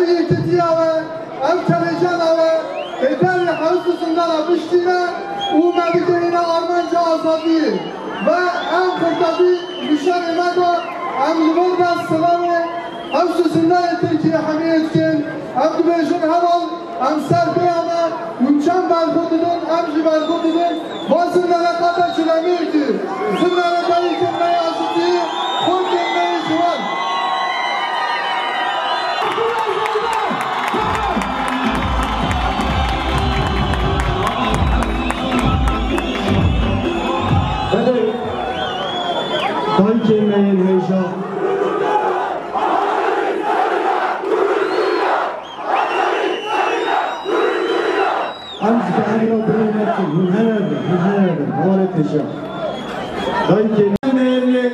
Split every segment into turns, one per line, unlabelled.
ev yekitiya ve ev telejana ve eder havzusundan abiştine u medikeyine Armanca azadi ve en kurtabi düşen imada em livorda sılavı havzusundan Türkiye hamiyetkin em dubejin heval em serbeyana mümkün belkutudun em ji belkutudun bazı nelekata çülemirdi
Danke mein Major. أمس كأنه بلغة من هذا من هذا muhalefet edeceğim. Danke. Değerli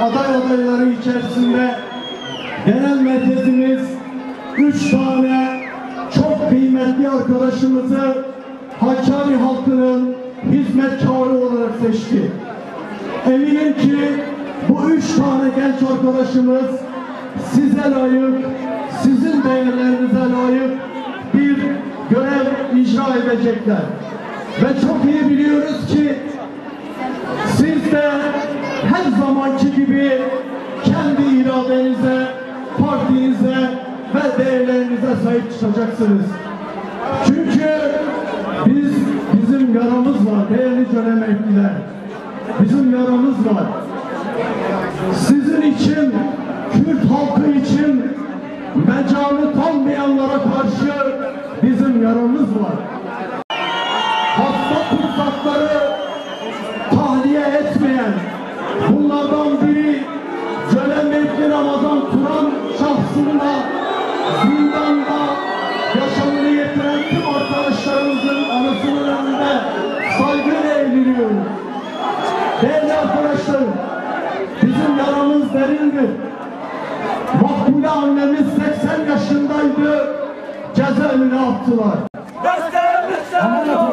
aday adayları içerisinde genel merkezimiz üç tane çok kıymetli arkadaşımızı Hakkari halkının hizmetkarı olarak seçti. Eminim ki bu üç tane genç arkadaşımız size layık, sizin değerlerinize layık bir görev icra edecekler. Ve çok iyi biliyoruz ki siz de her zamanki gibi kendi iradenize, partinize ve değerlerinize sahip çıkacaksınız. Çünkü biz bizim yaramız var değerli dönem emekliler. Bizim yaramız var. Sizin için, Kürt halkı için mecalı tanımayanlara karşı bizim yaramız var. Hasta kutsakları tahliye etmeyen, bunlardan biri Cölen Mevki Ramazan Turan şahsında zindanda yaşamını yitiren tüm arkadaşlarımızın anısının önünde saygıyla eğleniyoruz. Değerli arkadaşlarım, derindir. Makbule annemiz 80 yaşındaydı, cezaevine attılar. Aman